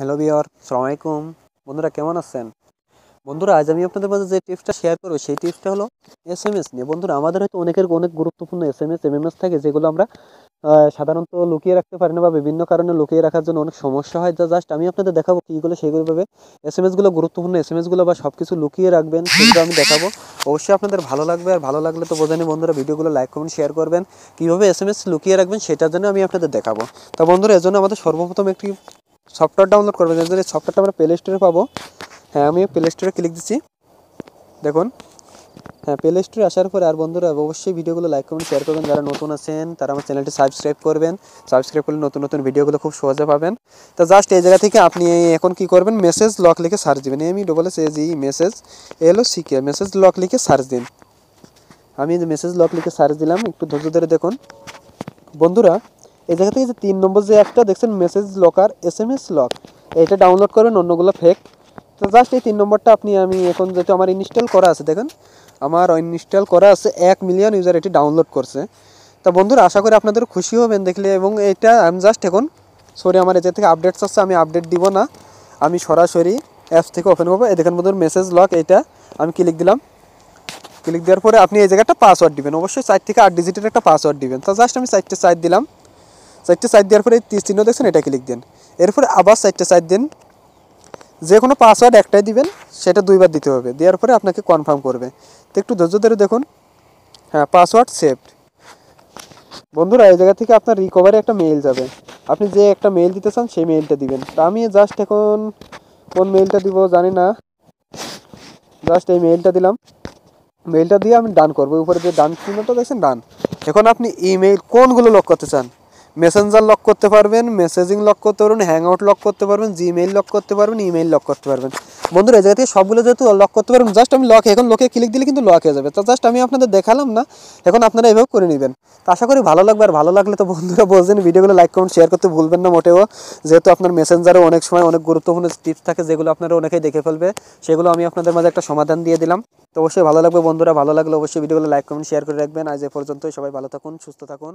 Hello বিয়র সালাম আলাইকুম। বন্ধুরা, কেমন আছেন? বন্ধুরা, আজ আমি আপনাদের মাঝে যে টিপসটা শেয়ার করব, সেই টিপসটা হলো এস এম এস নিয়ে। বন্ধুরা, আমাদের হয়তো অনেকের অনেক গুরুত্বপূর্ণ S M S M M S থাকে, যেগুলো আমরা সাধারণত লুকিয়ে রাখতে পারি না বা বিভিন্ন কারণে লুকিয়ে রাখার জন্য অনেক সমস্যা হয়। যা জাস্ট আমি আপনাদের দেখাবো কীগুলো সেইগুলোভাবে এস এম এসগুলো গুরুত্বপূর্ণ। এস এম এসগুলো বা সব কিছু লুকিয়ে রাখবেন, সেগুলো আমি দেখাবো। অবশ্যই আপনাদের ভালো লাগবে, আর ভালো লাগলে তো বোঝানি বন্ধুরা, ভিডিওগুলো লাইক কমেন্ট শেয়ার করবেন। কীভাবে এস এম এস লুকিয়ে রাখবেন, সেটার জন্য আমি আপনাদের দেখাবো। তো বন্ধুরা, এর জন্য আমাদের সর্বপ্রথম একটি সফটওয়্যার ডাউনলোড করবেন। জন্য সফটওয়্যারটা আমরা প্লে স্টোরে পাবো। হ্যাঁ আমি প্লে স্টোরে ক্লিক দিচ্ছি। দেখুন। হ্যাঁ প্লে স্টোরে আসার পরে আর বন্ধুরা, অবশ্যই ভিডিওগুলো লাইক করবেন শেয়ার করবেন। যারা নতুন আছেন, তারা আমার চ্যানেলটি সাবস্ক্রাইব করবেন। সাবস্ক্রাইব করলে নতুন নতুন ভিডিওগুলো খুব সহজে পাবেন। তো জাস্ট এই জায়গা থেকে আপনি এখন কি করবেন? মেসেজ লক লিখে সার্চ দিবেন। আমি ডবল এস এজ মেসেজ এলো শিখে মেসেজ লক লিখে সার্চ দিন। আমি মেসেজ লক লিখে সার্চ দিলাম, একটু ধৈর্য ধরে দেখুন। বন্ধুরা এই জায়গা থেকে যে তিন নম্বর যে একটা দেখছেন message locker S M S lock এটা ডাউনলোড করবেন, অন্যগুলো ফেক তো জাস্ট এই তিন নম্বরটা আপনি, আমি এখন যেহেতু আমার ইনস্টল করা আছে, দেখেন, আমার ইনস্টল করা আছে, এক মিলিয়ন ইউজার এটি ডাউনলোড করছে। তা বন্ধুরা, আশা করি আপনাদের খুশি হবেন দেখলে, এবং এটা আমি জাস্ট এখন সরি আমার এতে থেকে আপডেটস আসছে, আমি আপডেট দিব না। আমি সরাসরি অ্যাপস থেকে ওপেন করব। এই দেখেন বন্ধুর মেসেজ লক এটা আমি ক্লিক দিলাম। ক্লিক দেওয়ার পরে আপনি এই জায়গাটা পাসওয়ার্ড দিবেন। অবশ্যই সাইট থেকে আট ডিজিটের একটা পাসওয়ার্ড দিবেন। তো জাস্ট আমি সাইটটা সাইট দিলাম। সাইটটা সাইট দেওয়ার পরে তীর চিহ্ন দেখছেন এটা ক্লিক দেন এরপরে আবার চারটে সাইট দিন। যে কোনো পাসওয়ার্ড একটাই দিবেন, সেটা দুইবার দিতে হবে। দেওয়ার পরে আপনাকে কনফার্ম করবে। তো একটু ধৈর্য ধরে দেখুন। হ্যাঁ পাসওয়ার্ড সেভড বন্ধুরা, এই জায়গা থেকে আপনার রিকভারি একটা মেইল যাবে। আপনি যে একটা মেইল দিতে চান, সেই মেইলটা দিবেন। তা আমি জাস্ট এখন কোন মেইলটা দিব জানি না। জাস্ট এই মেইলটা দিলাম। মেইলটা দিয়ে আমি ডান করব। উপরে যে ডান চিহ্নটা দেখছেন ডান এখন আপনি ইমেইল কোনগুলো লক করতে চান? মেসেঞ্জার লক করতে পারবেন মেসেজিং লক করতে পারবেন হ্যাং আউট লক করতে পারবেন জিমেইল লক করতে পারবেন ইমেইল লক করতে পারবেন। বন্ধুরা, এই জায়গা থেকে সবগুলো যেহেতু লক করতে পারবেন জাস্ট আমি লক এখন লোকে ক্লিক দিলে কিন্তু লক হয়ে যাবে। তো জাস্ট আমি আপনাদের দেখালাম না, এখন আপনারা এভাবে করে নেবেন। তো আশা করি ভালো লাগবে, আর ভালো লাগলে তো বন্ধুরা বলছেন, ভিডিওগুলো লাইক কমেন্ট শেয়ার করতে ভুলবেন না মোটেও। যেহেতু আপনার মেসেঞ্জারে অনেক সময় অনেক গুরুত্বপূর্ণ টিপস থাকে, যেগুলো আপনারা অনেকেই দেখে ফেলবে, সেগুলো আমি আপনাদের মাঝে একটা সমাধান দিয়ে দিলাম। তো অবশ্যই ভালো লাগবে বন্ধুরা, ভালো লাগলে অবশ্যই ভিডিওগুলো লাইক কমেন্ট শেয়ার করে রাখবেন। আজ এ পর্যন্তই, সবাই ভালো থাকুন, সুস্থ থাকুন।